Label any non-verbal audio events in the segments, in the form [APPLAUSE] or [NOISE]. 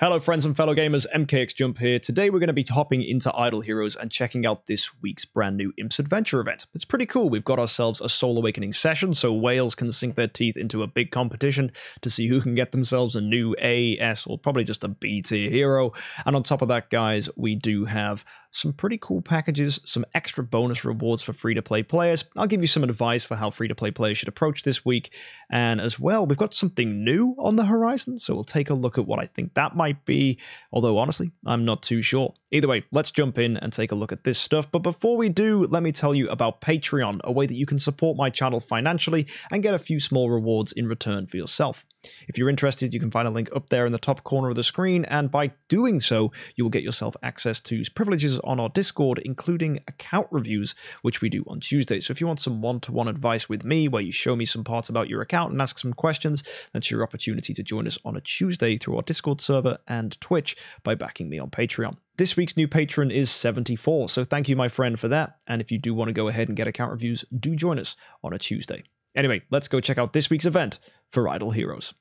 Hello, friends and fellow gamers. MKX Jump here. Today, we're going to be hopping into Idle Heroes and checking out this week's brand new Imps Adventure event. It's pretty cool. We've got ourselves a Soul Awakening session, so whales can sink their teeth into a big competition to see who can get themselves a new A, S, or probably just a B tier hero. And on top of that, guys, we do have some pretty cool packages, some extra bonus rewards for free to play players. I'll give you some advice for how free to play players should approach this week. And as well, we've got something new on the horizon, so we'll take a look at what I think that might be. Although, honestly, I'm not too sure. Either way, let's jump in and take a look at this stuff. But before we do, let me tell you about Patreon, a way that you can support my channel financially and get a few small rewards in return for yourself. If you're interested, you can find a link up there in the top corner of the screen, and by doing so, you will get yourself access to privileges on our Discord, including account reviews, which we do on Tuesday. So if you want some one to one advice with me, where you show me some parts about your account and ask some questions, that's your opportunity to join us on a Tuesday through our Discord server and Twitch by backing me on Patreon. This week's new patron is 74, so thank you, my friend, for that. And if you do want to go ahead and get account reviews, do join us on a Tuesday. Anyway, let's go check out this week's event for Idle Heroes.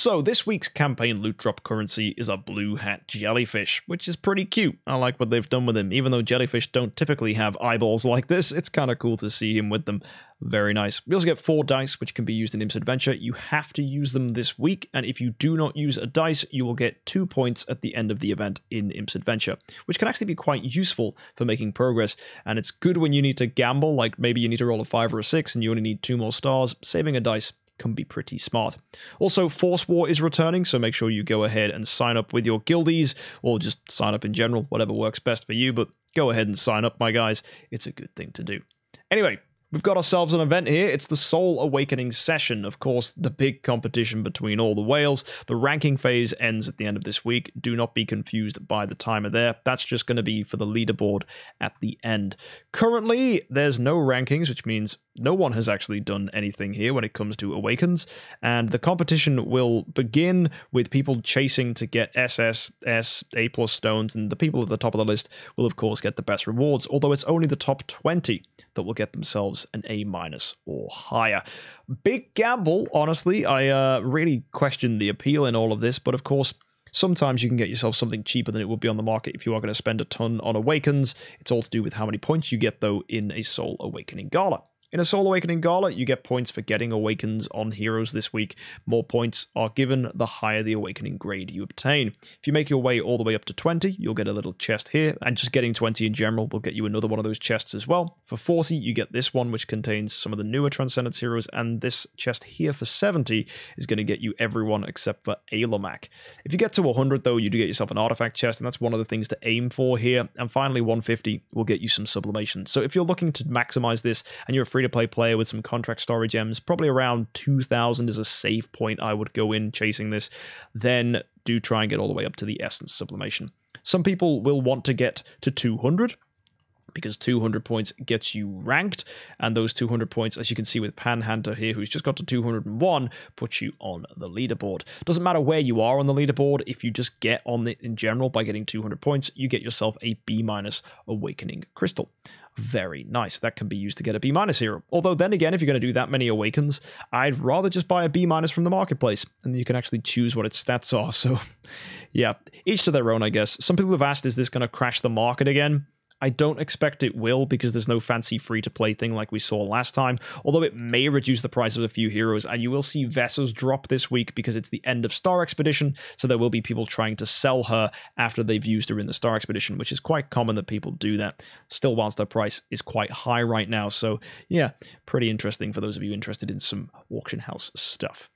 So this week's campaign loot drop currency is a blue hat jellyfish, which is pretty cute. I like what they've done with him. Even though jellyfish don't typically have eyeballs like this, it's kind of cool to see him with them. Very nice. We also get four dice, which can be used in Imps Adventure. You have to use them this week, and if you do not use a dice, you will get two points at the end of the event in Imps Adventure, which can actually be quite useful for making progress. And it's good when you need to gamble, like maybe you need to roll a five or a six and you only need two more stars. Saving a dice can be pretty smart. Also, Force War is returning, so make sure you go ahead and sign up with your guildies, or just sign up in general, whatever works best for you, but go ahead and sign up, my guys. It's a good thing to do. Anyway, We've got ourselves an event here. It's the Soul Awakening session. Of course, the big competition between all the whales. The ranking phase ends at the end of this week. Do not be confused by the timer there. That's just going to be for the leaderboard at the end. Currently, there's no rankings, which means no one has actually done anything here when it comes to Awakens. And the competition will begin with people chasing to get SS, S, A plus stones, and the people at the top of the list will, of course, get the best rewards, although it's only the top 20 that will get themselves an A minus or higher. Big gamble, honestly. I uh, really question the appeal in all of this, but of course, Sometimes you can get yourself something cheaper than it would be on the market if you are going to spend a ton on Awakens. It's all to do with how many points you get, though, in a Soul Awakening Gala. In a Soul Awakening Gala, you get points for getting Awakens on heroes this week. More points are given the higher the Awakening grade you obtain. If you make your way all the way up to 20, you'll get a little chest here, and just getting 20 in general will get you another one of those chests as well. For 40, you get this one, which contains some of the newer Transcendence heroes, and this chest here for 70 is going to get you everyone except for Ailamak. If you get to 100, though, you do get yourself an artifact chest, and that's one of the things to aim for here. And finally, 150 will get you some sublimation. So if you're looking to maximize this, and you're a free free to play player with some contract storage gems, probably around 2,000 is a safe point I would go in chasing this, then do try and get all the way up to the essence sublimation. Some people will want to get to 200 because 200 points gets you ranked, and those 200 points, as you can see with Panhunter here, who's just got to 201, puts you on the leaderboard. Doesn't matter where you are on the leaderboard, if you just get on it in general by getting 200 points, you get yourself a B minus Awakening Crystal very nice. That can be used to get a B minus hero. Although then again, if you're going to do that many awakens, I'd rather just buy a B minus from the marketplace, and you can actually choose what its stats are. [LAUGHS] So, yeah, each to their own, I guess. Some people have asked, is this going to crash the market again? I don't expect it will because there's no fancy free to play thing like we saw last time, although it may reduce the price of a few heroes, and you will see Vessels drop this week because it's the end of Star Expedition, so there will be people trying to sell her after they've used her in the Star Expedition, which is quite common that people do that. Still, whilst her price is quite high right now, so yeah, pretty interesting for those of you interested in some auction house stuff.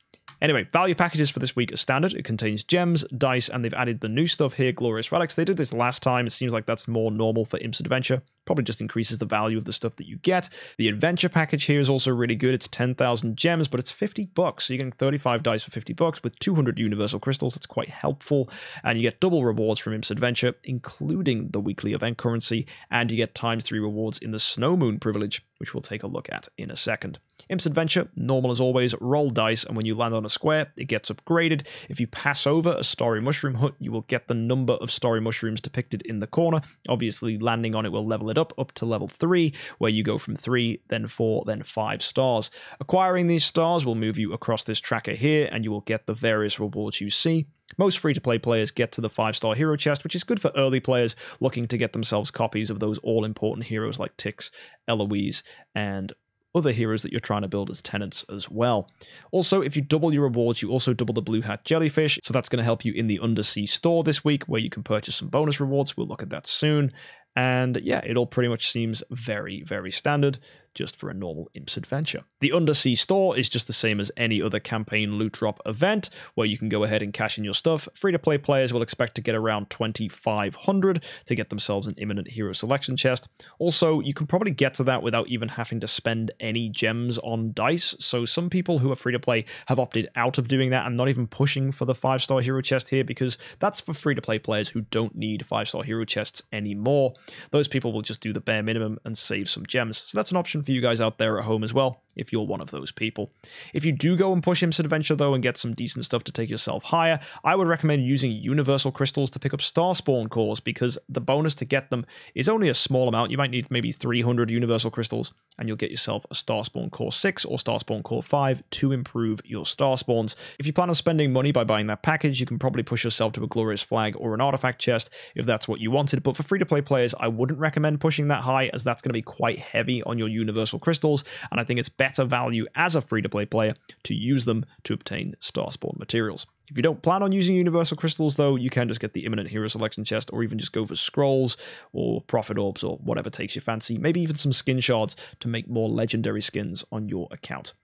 Anyway, value packages for this week are standard. It contains gems, dice, and they've added the new stuff here, Glorious Relics. They did this last time. It seems like that's more normal for Imps Adventure. Probably just increases the value of the stuff that you get. The adventure package here is also really good. It's 10,000 gems, but it's 50 bucks. So you're getting 35 dice for 50 bucks with 200 universal crystals. That's quite helpful. And you get double rewards from Imps Adventure, including the weekly event currency. And you get times three rewards in the Snow Moon privilege, which we'll take a look at in a second. Imps Adventure, normal as always, roll dice, and when you land on a square, it gets upgraded. If you pass over a Starry Mushroom Hut, you will get the number of Starry Mushrooms depicted in the corner. Obviously, landing on it will level it up up to level 3, where you go from 3, then 4, then 5 stars. Acquiring these stars will move you across this tracker here, and you will get the various rewards you see. Most free to play players get to the 5 star hero chest, which is good for early players looking to get themselves copies of those all important heroes like Tix, Eloise, and other heroes that you're trying to build as tenants as well. Also, if you double your rewards, you also double the Blue Hat Jellyfish, so that's going to help you in the Undersea store this week where you can purchase some bonus rewards. We'll look at that soon. And yeah, it all pretty much seems very, very standard just for a normal Imps adventure. The Undersea store is just the same as any other campaign loot drop event where you can go ahead and cash in your stuff. Free to play players will expect to get around 2500 to get themselves an imminent hero selection chest. Also, you can probably get to that without even having to spend any gems on dice. So some people who are free to play have opted out of doing that and not even pushing for the 5 star hero chest here because that's for free to play players who don't need 5 star hero chests anymore. Those people will just do the bare minimum and save some gems. So that's an option for you guys out there at home as well, if you're one of those people. If you do go and push Imps Adventure, though, and get some decent stuff to take yourself higher, I would recommend using Universal Crystals to pick up Star Spawn cores, because the bonus to get them is only a small amount. You might need maybe 300 Universal Crystals, and you'll get yourself a Star Spawn Core 6 or Star Spawn Core 5 to improve your Star Spawns. If you plan on spending money by buying that package, you can probably push yourself to a Glorious Flag or an Artifact chest if that's what you wanted, but for free-to-play players, I wouldn't recommend pushing that high, as that's going to be quite heavy on your Universal Crystals, and I think it's better value as a free-to-play player to use them to obtain Star Spawn materials. If you don't plan on using Universal Crystals, though, you can just get the Imminent Hero Selection Chest, or even just go for Scrolls, or Prophet Orbs, or whatever takes your fancy. Maybe even some skin shards to make more legendary skins on your account.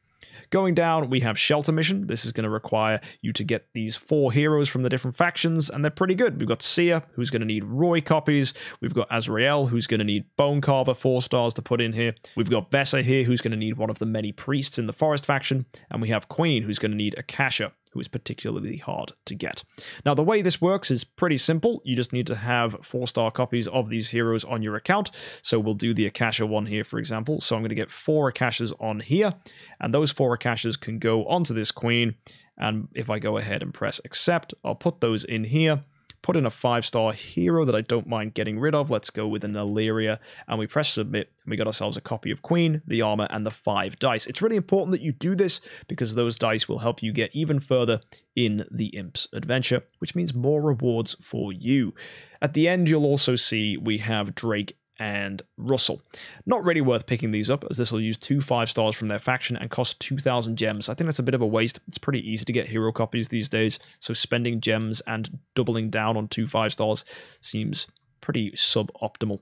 Going down, we have Shelter Mission. This is going to require you to get these four heroes from the different factions, and they're pretty good. We've got Sia, who's going to need Roy copies. We've got Azrael, who's going to need Bone Carver, four stars to put in here. We've got Vesa here, who's going to need one of the many priests in the Forest faction. And we have Queen, who's going to need Akasha, who is particularly hard to get. Now, the way this works is pretty simple. You just need to have four star copies of these heroes on your account. So we'll do the Akasha one here, for example. So I'm going to get four Akashas on here, and those four Akashas can go onto this queen. And if I go ahead and press accept, I'll put those in here put in a five star hero that I don't mind getting rid of. Let's go with an Illyria. And we press submit, and we got ourselves a copy of Queen, the armor, and the five dice. It's really important that you do this because those dice will help you get even further in the Imps adventure, which means more rewards for you. At the end, you'll also see we have Drake and Russell. Not really worth picking these up, as this will use two five stars from their faction and cost 2,000 gems. I think that's a bit of a waste. It's pretty easy to get hero copies these days, so spending gems and doubling down on two five stars seems pretty suboptimal.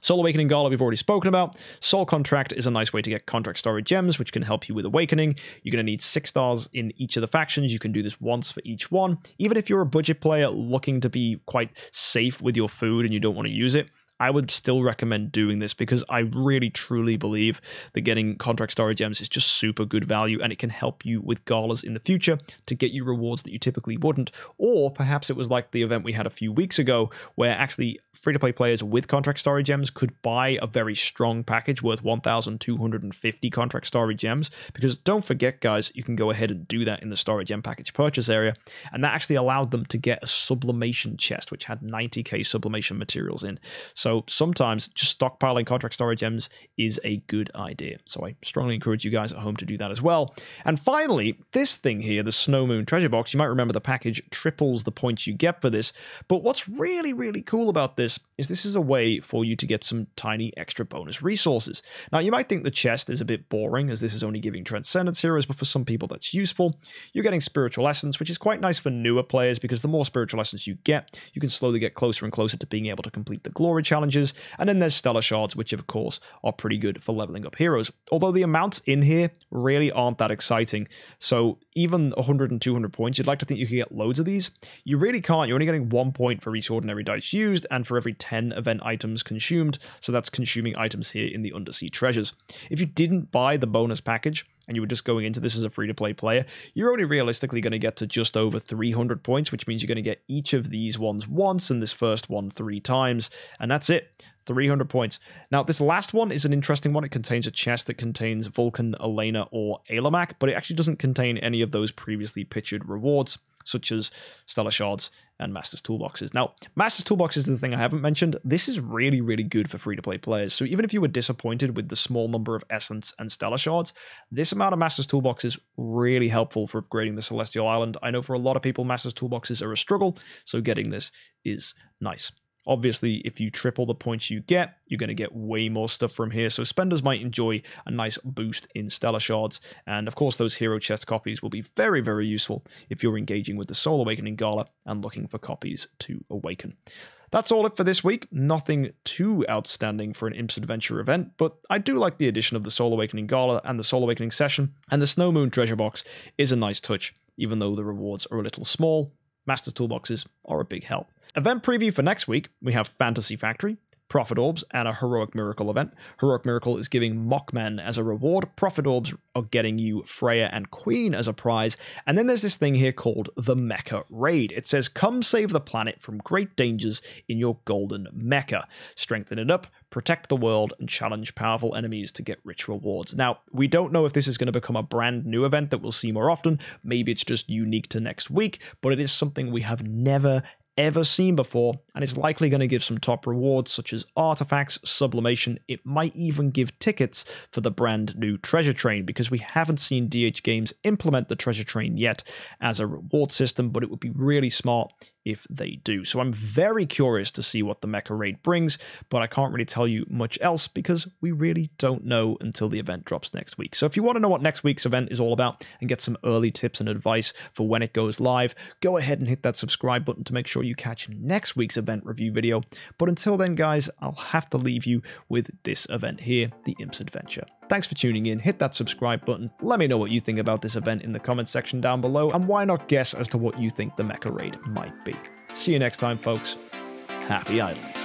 Soul Awakening Gala we've already spoken about. Soul Contract is a nice way to get contract storage gems, which can help you with Awakening. You're going to need six stars in each of the factions. You can do this once for each one. Even if you're a budget player looking to be quite safe with your food and you don't want to use it, I would still recommend doing this because I really truly believe that getting contract storage gems is just super good value and it can help you with galas in the future to get you rewards that you typically wouldn't. Or perhaps it was like the event we had a few weeks ago where actually free to play players with contract storage gems could buy a very strong package worth 1,250 contract storage gems. Because don't forget, guys, you can go ahead and do that in the storage gem package purchase area. And that actually allowed them to get a sublimation chest, which had 90k sublimation materials in. So so sometimes just stockpiling contract storage gems is a good idea. So I strongly encourage you guys at home to do that as well. And finally, this thing here, the Snow Moon treasure box, you might remember the package triples the points you get for this. But what's really, really cool about this is this is a way for you to get some tiny extra bonus resources. Now, you might think the chest is a bit boring as this is only giving Transcendence heroes, but for some people that's useful. You're getting Spiritual Essence, which is quite nice for newer players because the more Spiritual Essence you get, you can slowly get closer and closer to being able to complete the Glory Challenge challenges, and then there's Stellar Shards, which of course are pretty good for leveling up heroes. Although the amounts in here really aren't that exciting, so even 100 and 200 points, you'd like to think you could get loads of these. You really can't. You're only getting one point for each ordinary dice used, and for every 10 event items consumed, so that's consuming items here in the Undersea Treasures. If you didn't buy the bonus package, and you were just going into this as a free to play player, you're only realistically going to get to just over 300 points, which means you're going to get each of these ones once and this first one three times. And that's it. 300 points. Now, this last one is an interesting one. It contains a chest that contains Vulcan, Elena, or Ailamak, but it actually doesn't contain any of those previously pictured rewards. such as Stellar Shards and Master's Toolboxes. Now, Master's Toolbox is the thing I haven't mentioned. This is really, really good for free to play players. So even if you were disappointed with the small number of Essence and Stellar Shards, this amount of Master's Toolbox is really helpful for upgrading the Celestial Island. I know for a lot of people, Master's Toolboxes are a struggle, so getting this is nice. Obviously, if you triple the points you get, you're going to get way more stuff from here, so spenders might enjoy a nice boost in Stellar Shards. And of course, those Hero Chest copies will be very, very useful if you're engaging with the Soul Awakening Gala and looking for copies to awaken. That's all it for this week. Nothing too outstanding for an Imps Adventure event, but I do like the addition of the Soul Awakening Gala and the Soul Awakening session, and the Snow Moon treasure box is a nice touch, even though the rewards are a little small. Master Toolboxes are a big help. Event preview for next week, we have Fantasy Factory, Prophet Orbs, and a Heroic Miracle event. Heroic Miracle is giving Mockmen as a reward. Prophet Orbs are getting you Freya and Queen as a prize. And then there's this thing here called the Mecha Raid. It says, Come save the planet from great dangers in your golden mecha. Strengthen it up, protect the world, and challenge powerful enemies to get rich rewards. Now, we don't know if this is going to become a brand new event that we'll see more often. Maybe it's just unique to next week, but it is something we have never, ever seen before, and is likely going to give some top rewards such as artifacts, sublimation. It might even give tickets for the brand new treasure train because we haven't seen DH Games implement the treasure train yet as a reward system, but it would be really smart if they do. So I'm very curious to see what the Mecha Raid brings, but I can't really tell you much else because we really don't know until the event drops next week. So if you want to know what next week's event is all about and get some early tips and advice for when it goes live, go ahead and hit that subscribe button to make sure you catch next week's event review video. But until then, guys, I'll have to leave you with this event here, the Imps Adventure. Thanks for tuning in, hit that subscribe button, let me know what you think about this event in the comments section down below, and why not guess as to what you think the Mecha Raid might be. See you next time, folks. Happy idling.